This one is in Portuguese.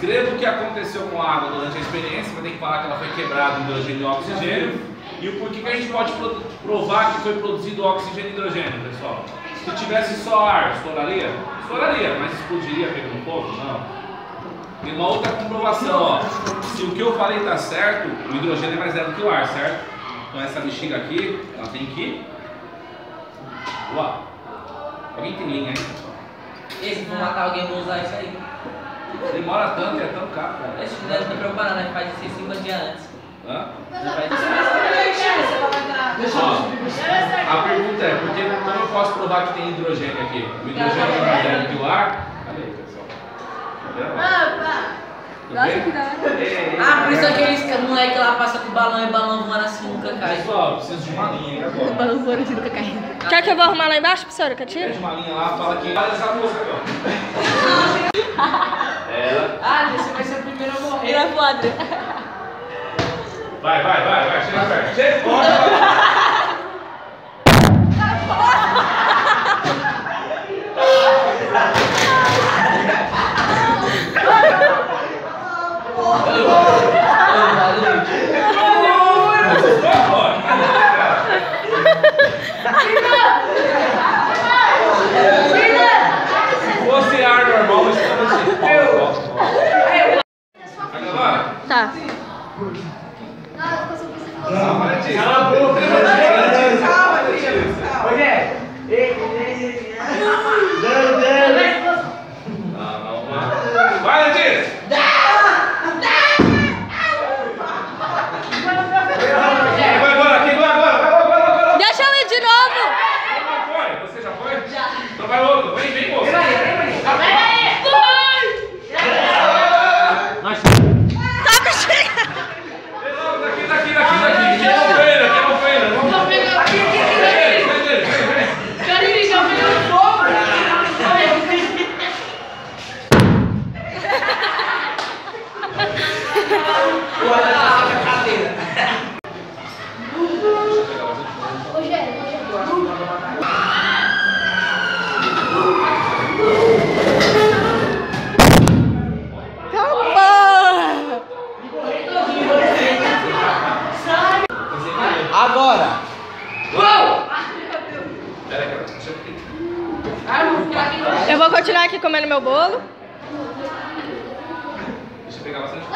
Descreva o que aconteceu com a água durante a experiência, vai ter que falar que ela foi quebrada em hidrogênio e oxigênio. E o porquê que a gente pode pro- provar que foi produzido oxigênio e hidrogênio, pessoal? Se tivesse só ar, estouraria? Estouraria, mas explodiria pegando fogo? Não. Tem uma outra comprovação, ó. Se o que eu falei tá certo, o hidrogênio é mais leve que o ar, certo? Então essa bexiga aqui, ela tem que. Uau! Alguém tem linha aí, pessoal? Esse, vou matar alguém, vou usar isso aí. Demora tanto e é tão caro, cara. Esse não deve ter preocupado, né? Faz isso em cinco dias antes. Hã? Não isso. Ó, a pergunta é, porque como eu posso provar que tem hidrogênio aqui? O hidrogênio é mais leve que o ar? Cadê aí, pessoal? Tá Nossa, vendo? que da hora. Ei, Ah, por isso aqueles moleque lá passa com o balão e o balão voando assim nunca cai. Pessoal, eu preciso de uma linha agora. balão voando assim nunca cai. Quer que eu vou arrumar lá embaixo, professora? Quer Pede tiro? uma linha lá, fala que olha essa moça aqui, ó. Ela. Ah, esse vai ser o primeiro a morrer. Vira voadora. Vai, vai, vai, vai, chega perto. Chega, bora. Se fosse ar normal, mas estava assim. Tá. Calma, Letícia. Cala a boca. Calma, Letícia. Ô, Gué. Ei, ei, ei. Não, não. Não, não, vai. Letícia. Deixa eu ir de novo. Já foi? Você já foi? Já. Então vai outro. Agora. Deixa eu Eu vou continuar aqui comendo meu bolo. Deixa eu pegar bastante.